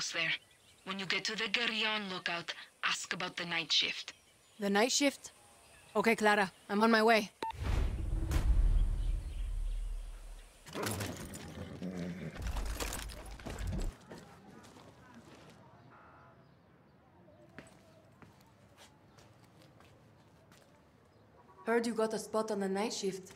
house there. When you get to the Guerrillon lookout, ask about the night shift. The night shift? Okay, Clara. I'm on my way. Heard you got a spot on the night shift.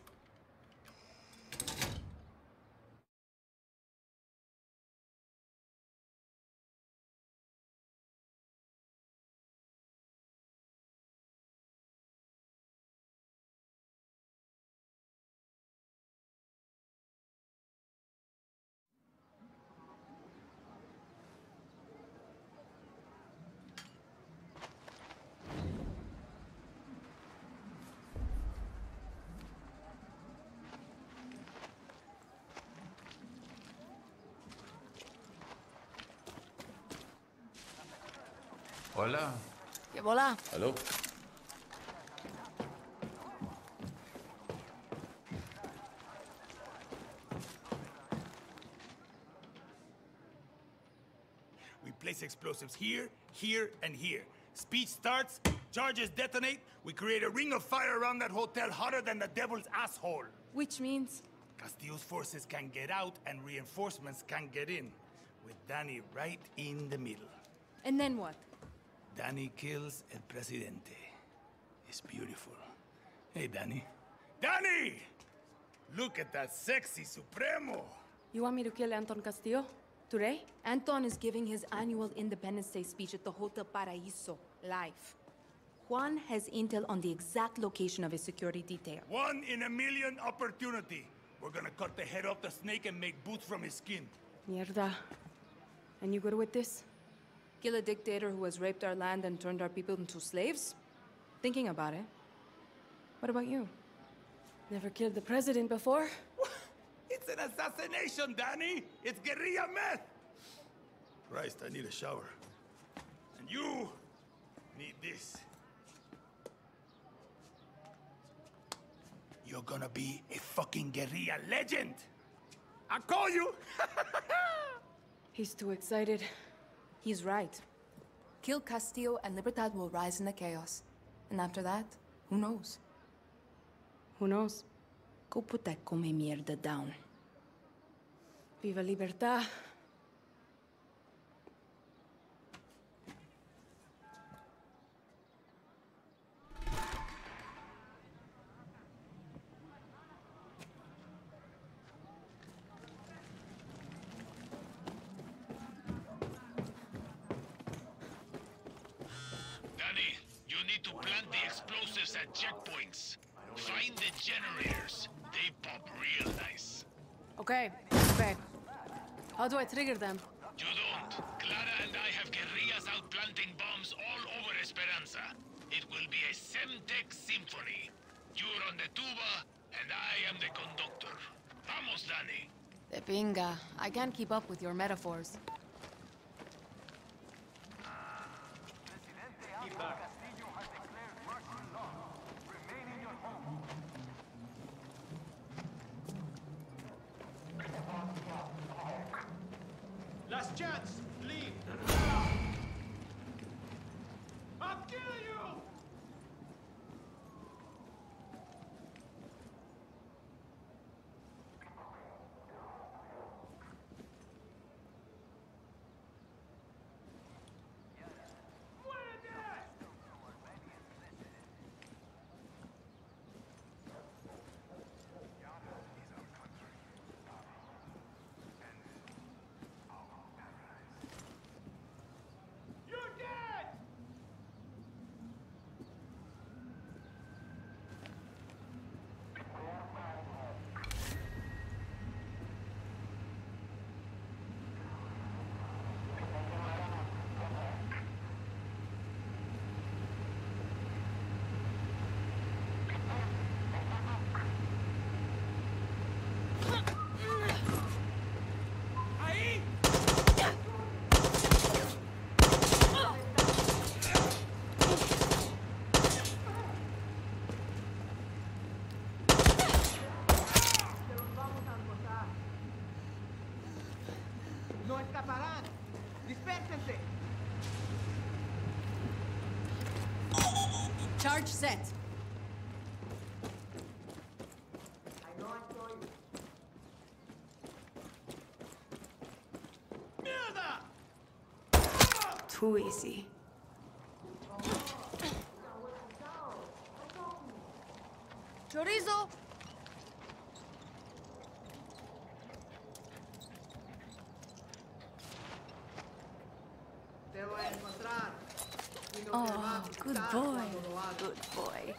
Hola. Yeah, voila. Hello. We place explosives here, here, and here. Speech starts, charges detonate, we create a ring of fire around that hotel hotter than the devil's asshole. Which means? Castillo's forces can get out and reinforcements can get in, with Danny right in the middle. And then what? Danny kills El Presidente. It's beautiful. Hey, Danny. Danny! Look at that sexy Supremo! You want me to kill Anton Castillo? Today? Anton is giving his annual Independence Day speech at the Hotel Paraíso, live. Juan has intel on the exact location of his security detail. One in a million opportunity. We're gonna cut the head off the snake and make boots from his skin. Mierda. And you good with this? Kill a dictator who has raped our land and turned our people into slaves? Thinking about it. What about you? Never killed the president before? It's an assassination, Danny! It's guerrilla meth! Christ, I need a shower. And you need this. You're gonna be a fucking guerrilla legend! I call you! He's too excited. He's right. Kill Castillo and Libertad will rise in the chaos. And after that, who knows? Who knows? Go put that come mierda down. Viva Libertad. I trigger them? You don't. Clara and I have guerrillas out planting bombs all over Esperanza. It will be a Semtex symphony. You're on the tuba, and I am the conductor. Vamos, Danny. De pinga. I can't keep up with your metaphors. Last chance! Leave! I'm killing you! You're dead! escaparán. Dispérsense. Charge set. Too easy. Chorizo! Te voy a encontrar. Y no te Oh, good boy. cuando lo hagas. Good boy.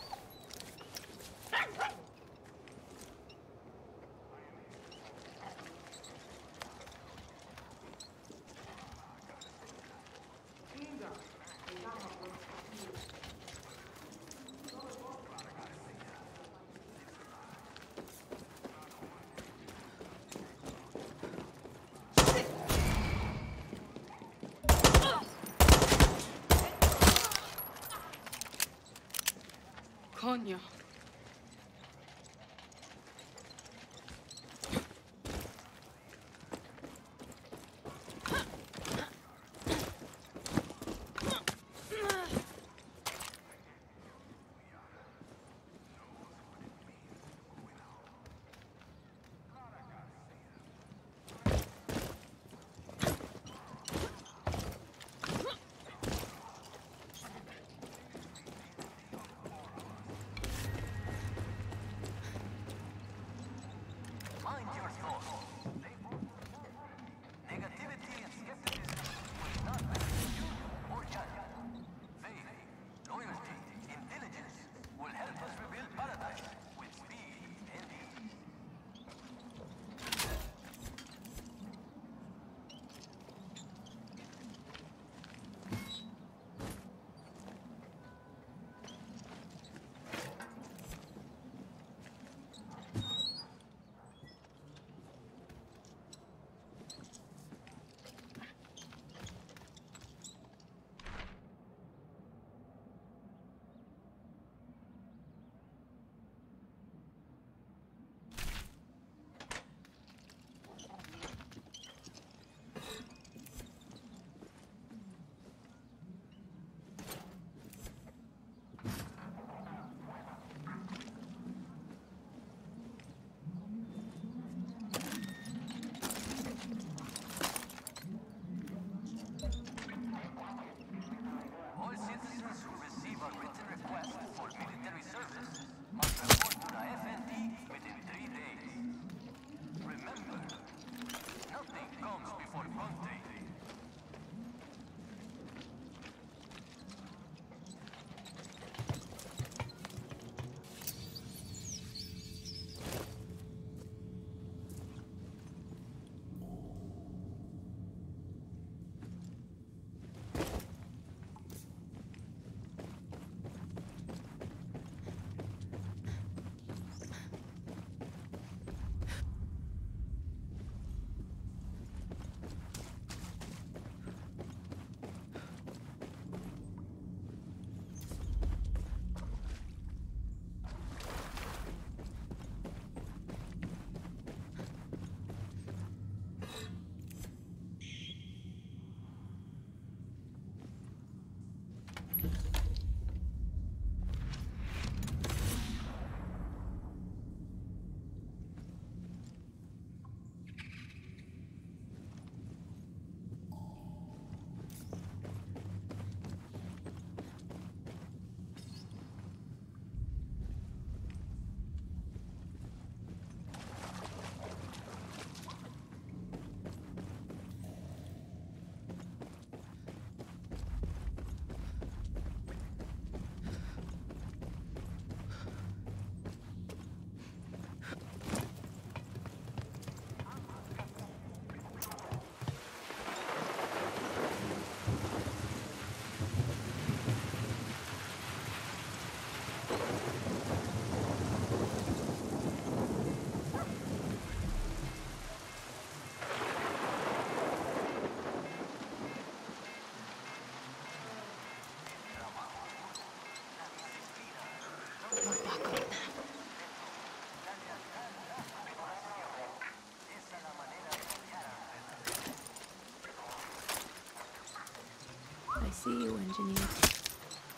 See you, engineer.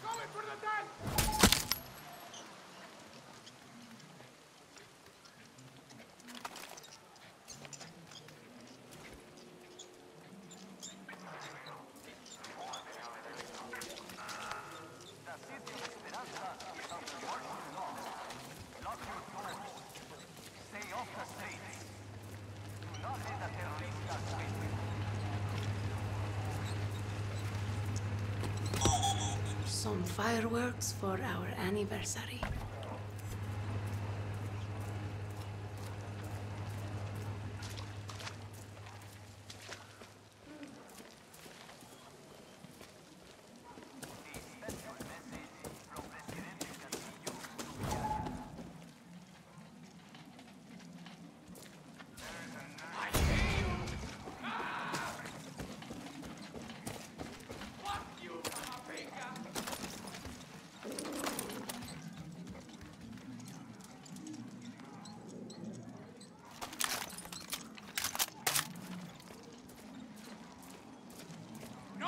Going for the tank! Some fireworks for our anniversary.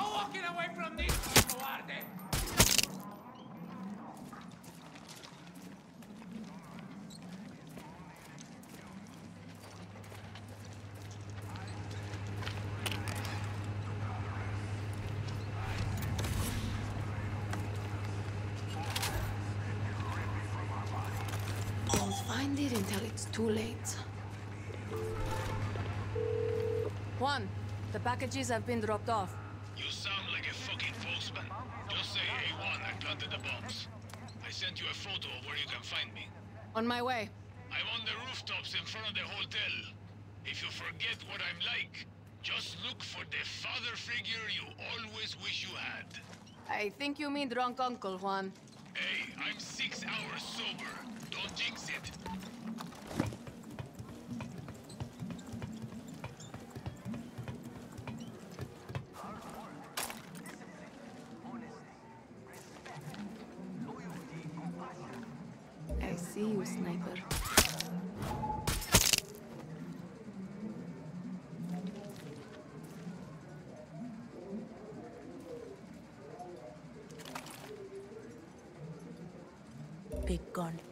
No walking away from this, cobarde! Don't find it until it's too late. Juan, the packages have been dropped off. You sound like a fucking postman. Just say A1 I planted the bombs. I sent you a photo of where you can find me. On my way. I'm on the rooftops in front of the hotel. If you forget what I'm like, just look for the father figure you always wish you had. I think you mean drunk uncle, Juan. Hey, I'm six hours sober. Don't jinx it. See you, sniper. Big gun.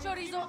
Chorizo!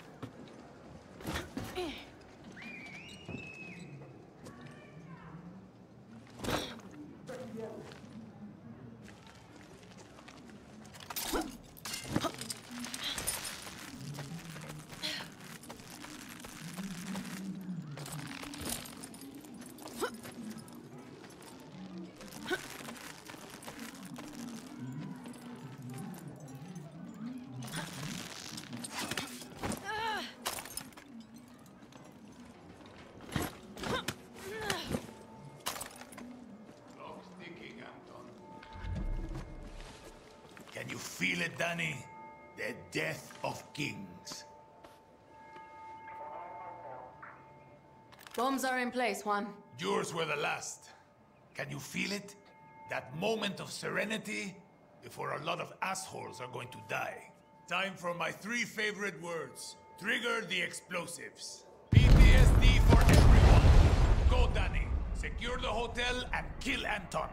you feel it, Danny? The death of kings. Bombs are in place, Juan. Yours were the last. Can you feel it? That moment of serenity before a lot of assholes are going to die. Time for my three favorite words. Trigger the explosives. PTSD for everyone. Go, Danny. Secure the hotel and kill Anton.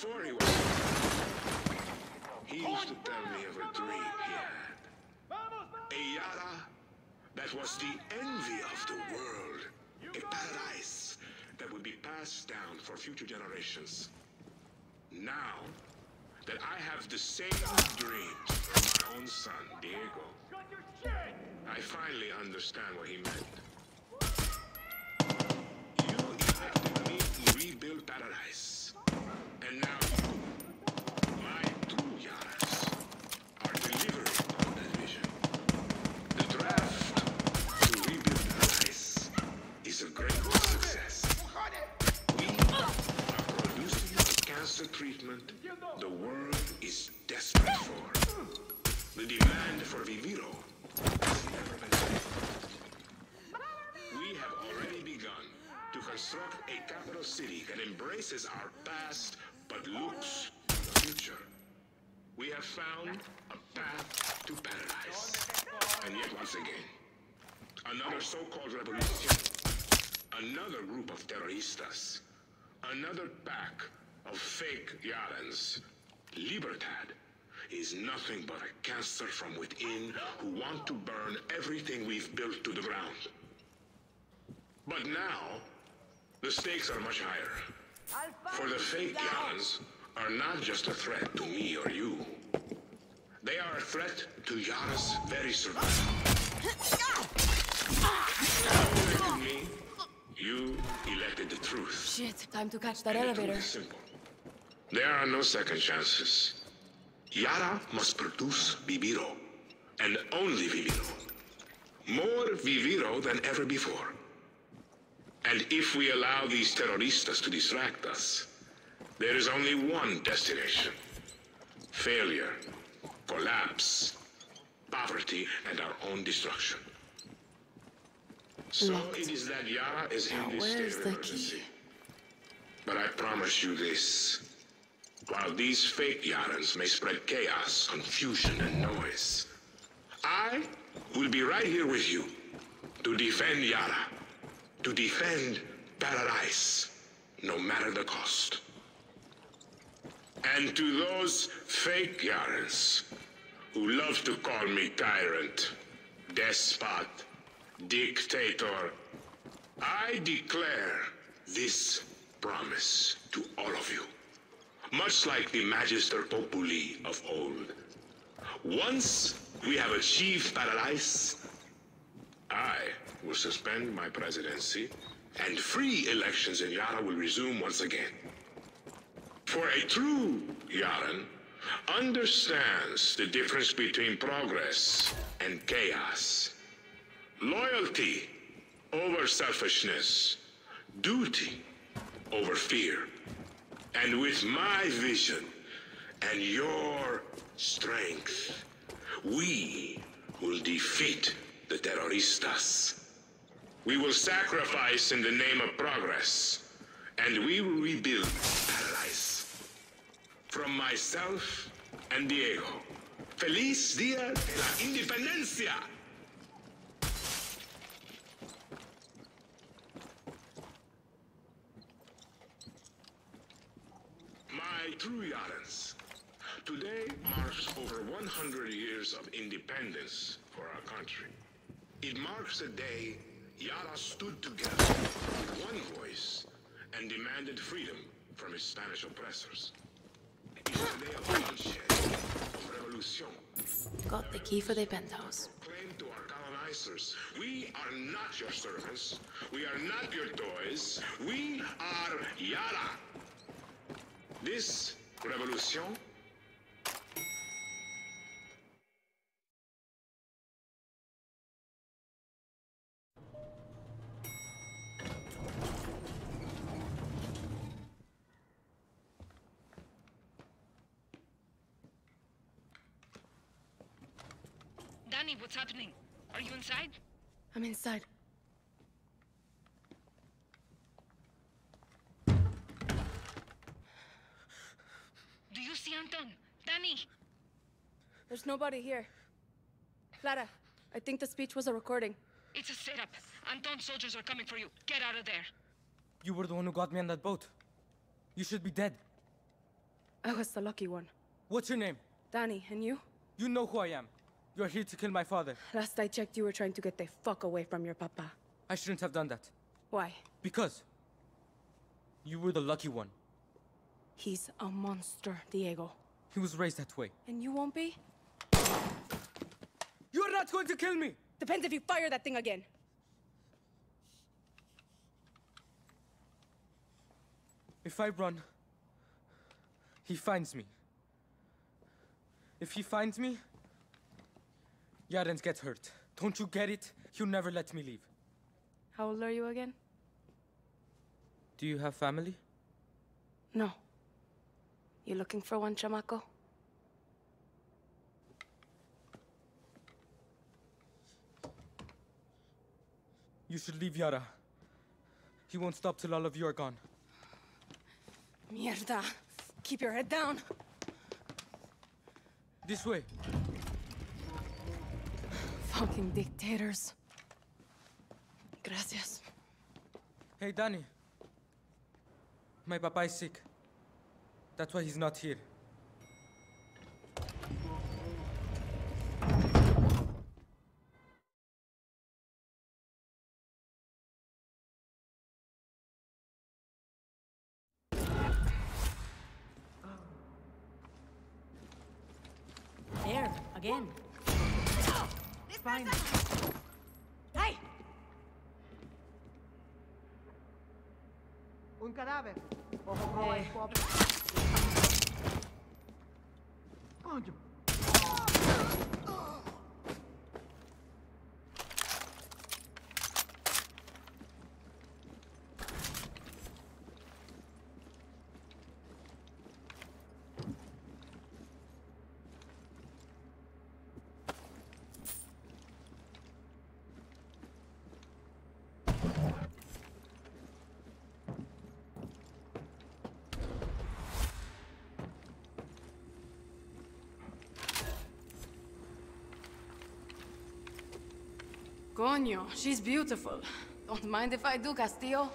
Before he was he used to tell me of a dream he had. A Yara that was the envy of the world. A paradise that would be passed down for future generations. Now that I have the same dreams for my own son, Diego, I finally understand what he meant. You to rebuild paradise. Treatment the world is desperate for. The demand for Viviro has never been construct a capital city that embraces our past but looks to the future. We have found a path to paradise. And yet once again, another so-called revolution, another group of terroristas, another pack of fake Yarans, Libertad, is nothing but a cancer from within who want to burn everything we've built to the ground. But now, the stakes are much higher. For the fake Yarans are not just a threat to me or you. They are a threat to Yara's very survival. You elected me, you elected the truth. Shit, time to catch that And the elevator. is simple. There are no second chances. Yara must produce Viviro, and only Viviro. More Viviro than ever before. And if we allow these terroristas to distract us, there is only one destination. Failure, collapse, poverty, and our own destruction. So it is that Yara is in this state of emergency. But I promise you this. While these fake Yarans may spread chaos, confusion, and noise, I will be right here with you to defend Yara, to defend Paradise, no matter the cost. And to those fake who love to call me tyrant, despot, dictator, I declare this promise to all of you. Much like the Magister Populi of old. Once we have achieved paradise, I will suspend my presidency and free elections in Yara will resume once again. For a true Yaran understands the difference between progress and chaos. Loyalty over selfishness. Duty over fear. And with my vision and your strength, we will defeat the terroristas. We will sacrifice in the name of progress, and we will rebuild paradise. From myself and Diego. Feliz Dia de la Independencia! My true Yarans, today marks over 100 years of independence for our country. It marks the day Yara stood together with one voice and demanded freedom from his Spanish oppressors. It is a day of bloodshed, of revolution, Got the key for the penthouse. claim to our colonizers. We are not your servants. We are not your toys. We are Yara. This revolution what's happening? Are you inside? I'm inside. Do you see Anton? Danny! There's nobody here. Clara, I think the speech was a recording. It's a setup. Anton's soldiers are coming for you. Get out of there. You were the one who got me on that boat. You should be dead. I was the lucky one. What's your name? Danny, and you? You know who I am. You're here to kill my father. Last I checked, you were trying to get the fuck away from your papa. I shouldn't have done that. Why? Because you were the lucky one. He's a monster, Diego. He was raised that way. And you won't be? You're not going to kill me! Depends if you fire that thing again. If I run, he finds me. If he finds me, Yarans gets hurt. Don't you get it? He'll never let me leave. How old are you again? Do you have family? No. You looking for one, chamaco? You should leave Yara. He won't stop till all of you are gone. Mierda. Keep your head down. This way. Fucking dictators. Gracias. Hey, Danny. My papa is sick. That's why he's not here. Un cadáver. Ojo, oh, pobre. Coño, she's beautiful. Don't mind if I do, Castillo.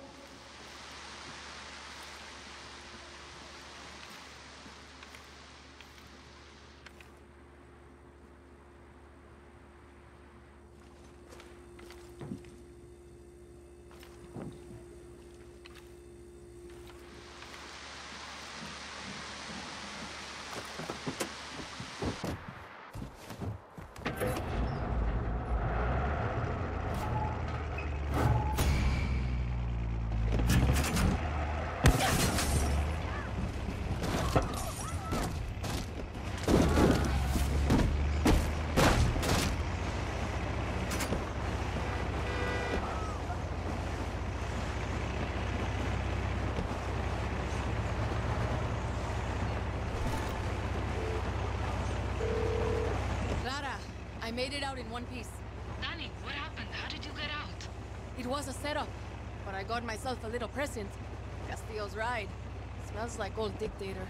Clara, I made it out in one piece. Danny, what happened? How did you get out? It was a setup, but I got myself a little present. Castillo's ride. Smells like old dictator.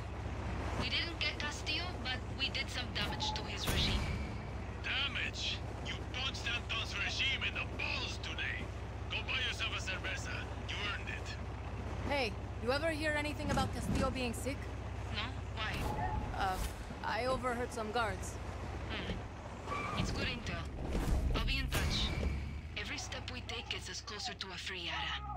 We didn't get Castillo, but we did some damage to his regime. Damage! You punched Anton's regime in the balls today. Go buy yourself a cerveza. You earned it. Hey, you ever hear anything about Castillo being sick? No? Why? Uh, I overheard some guards. Closer to a free.